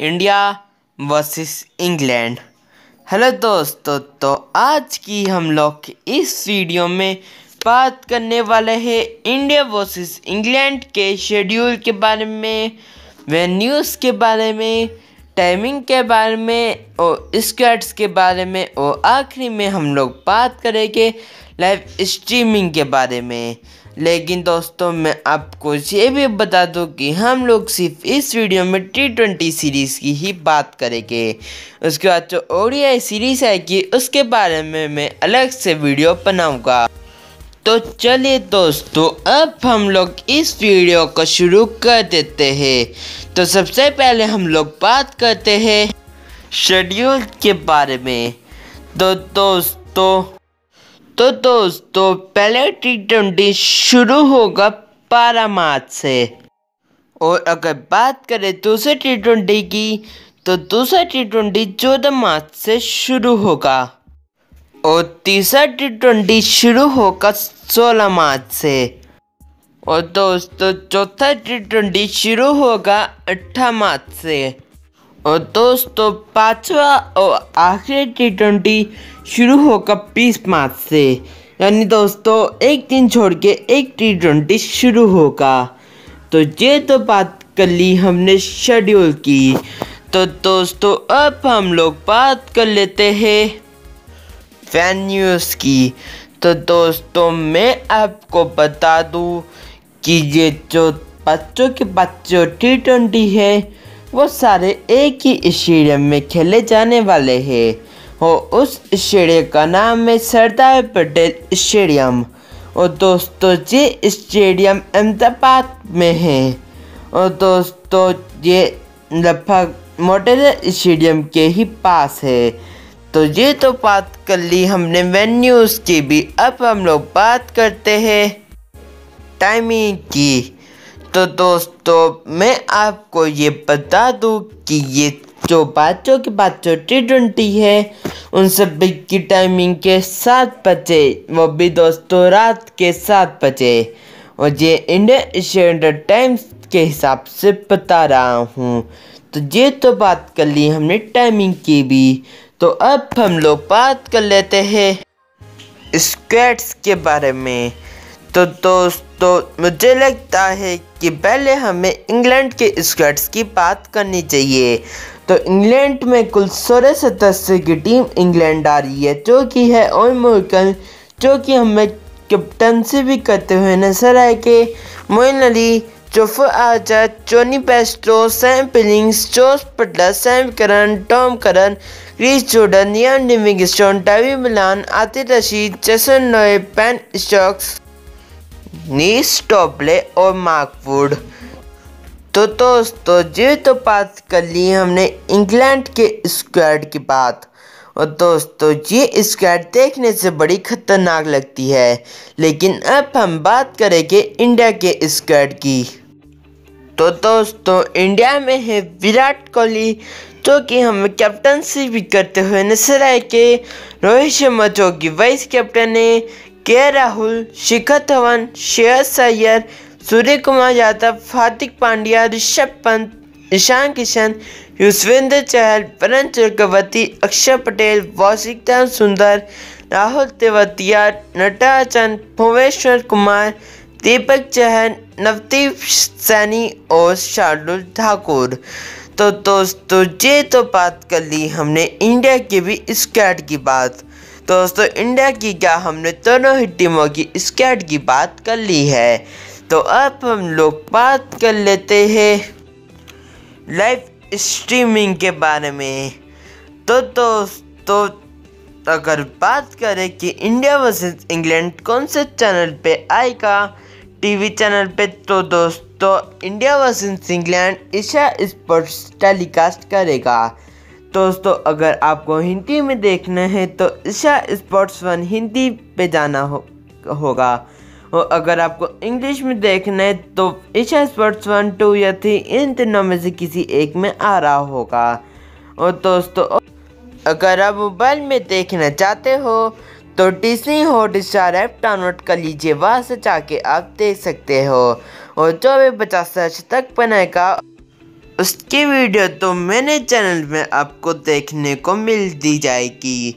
India versus England. Hello दोस्तों तो आज की हम लोग इस वीडियो में बात करने वाले हैं इंडिया वर्सेस इंग्लैंड के शेड्यूल के बारे में, व न्यूज़ के बारे में टाइमिंग के बारे में और स्क्वाड्स के बारे में और आखिरी में हम लोग बात करेंगे लाइव स्ट्रीमिंग के बारे में। लेकिन दोस्तों, मैं आपको ये भी बता दूँ कि हम लोग सिर्फ़ इस वीडियो में टी ट्वेंटी सीरीज़ की ही बात करेंगे। उसके बाद जो ओडियाई सीरीज़ है कि उसके बारे में मैं अलग से वीडियो बनाऊँगा। तो चलिए दोस्तों, अब हम लोग इस वीडियो को शुरू कर देते हैं। तो सबसे पहले हम लोग बात करते हैं शेड्यूल के बारे में। तो दोस्तों तो दोस्तों, पहले टी ट्वेंटी शुरू होगा मार्च से। और अगर बात करें दूसरे टी ट्वेंटी की तो दूसरा टी ट्वेंटी चौदह मार्च से शुरू होगा। और तीसरा टी ट्वेंटी शुरू होगा सोलह मार्च से। और दोस्तों, चौथा टी ट्वेंटी शुरू होगा अट्ठारह मार्च से। और दोस्तों, पांचवा और आखिरी टी ट्वेंटी शुरू होगा बीस मार्च से। यानी दोस्तों, एक दिन छोड़ के एक टी ट्वेंटी शुरू होगा। तो ये तो बात कर ली हमने शेड्यूल की। तो दोस्तों, अब हम लोग बात कर लेते हैं फ़ैन न्यूज़ की। तो दोस्तों, मैं आपको बता दूँ कि ये जो बच्चों के बच्चों टी ट्वेंटी है वो सारे एक ही स्टेडियम में खेले जाने वाले हैं। और उस स्टेडियम का नाम है सरदार पटेल स्टेडियम। और दोस्तों, ये स्टेडियम अहमदाबाद में है। और दोस्तों, ये लगभग मोटेरा स्टेडियम के ही पास है। तो ये तो बात कर ली हमने वेन्यूज़ की भी। अब हम लोग बात करते हैं टाइमिंग की। तो दोस्तों, मैं आपको ये बता दूँ कि ये जो बच्चों के बच्चों टी ट्वेंटी है, उन सभी की टाइमिंग के सात बजे, वो भी दोस्तों रात के सात बजे। और ये इंडियन स्टैंडर्ड टाइम्स के हिसाब से बता रहा हूँ। तो ये तो बात कर ली हमने टाइमिंग की भी। तो अब हम लोग बात कर लेते हैं स्क्वाड्स के बारे में। तो दोस्तों, मुझे लगता है कि पहले हमें इंग्लैंड के स्क्वाड्स की बात करनी चाहिए। तो इंग्लैंड में कुल सोलह सदस्य की टीम इंग्लैंड आ रही है, जो कि है ओन मोर्कन जो कि हमें कैप्टनसी भी करते हुए नज़र आए कि मोइन अली जोफर आज़ाद, Jonny Bairstow, Sam Billings, Jos Buttler, Sam Curran, Tom Curran, Chris Jordan Liam Livingstone Dawid Malan, Adil Rashid, Jason Roy Ben Stokes Reece Topley और मार्कवुड। तो दोस्तों, ये तो बात कर ली हमने इंग्लैंड के स्क्वाड की बात। और दोस्तों, ये स्क्वाड देखने से बड़ी खतरनाक लगती है। लेकिन अब हम बात करेंगे इंडिया के स्क्वाड की। तो दोस्तों, इंडिया में है विराट कोहली, जो कि हमें कैप्टनसी भी करते हुए नज़र आए के रोहित शर्मा जो कि वाइस कैप्टन है के राहुल, शिखर धवन श्रेयस अय्यर सूर्य कुमार यादव, हार्दिक पांड्या, ऋषभ पंत ईशान किशन, युजवेंद्र चहल, वरुण चक्रवर्ती अक्षर पटेल, वाशिंगटन सुंदर, राहुल तेवतिया नटराजन भुवनेश्वर कुमार, दीपक चहल, नवदीप सैनी और शार्दुल ठाकुर। तो दोस्तों, ये तो बात कर ली हमने इंडिया की भी स्क्वाड की बात। दोस्तों, इंडिया की क्या हमने दोनों ही टीमों की स्क्वाड की बात कर ली है? तो अब हम लोग बात कर लेते हैं लाइव स्ट्रीमिंग के बारे में। तो दोस्तों, अगर बात करें कि इंडिया वर्सेस इंग्लैंड कौन से चैनल पे आएगा टीवी चैनल पे तो दोस्तों, इंडिया वर्सेस इंग्लैंड ईशा स्पोर्ट्स टेलीकास्ट करेगा। दोस्तों, अगर आपको हिंदी में देखना है तो ईशा स्पोर्ट्स वन हिंदी पे जाना हो, होगा। और अगर आपको इंग्लिश में देखना है तो ईशा स्पोर्ट्स वन, टू या थ्री, इन तीनों में से किसी एक में आ रहा होगा। और दोस्तों, अगर आप मोबाइल में देखना चाहते हो तो Disney Hotstar app download कर लीजिए, वहाँ से जाके आप देख सकते हो। और भी पचास तक बनाएगा उसकी वीडियो तो मेरे चैनल में आपको देखने को मिल दी जाएगी।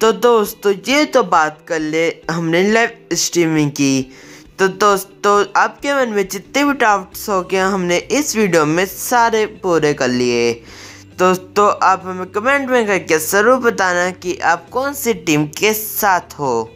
तो दोस्तों, ये तो बात कर ले हमने लाइव स्ट्रीमिंग की। तो दोस्तों, आपके मन में जितने भी डाउट्स हो गए, हमने इस वीडियो में सारे पूरे कर लिए। दोस्तों, आप हमें कमेंट में करके ज़रूर बताना कि आप कौन सी टीम के साथ हो।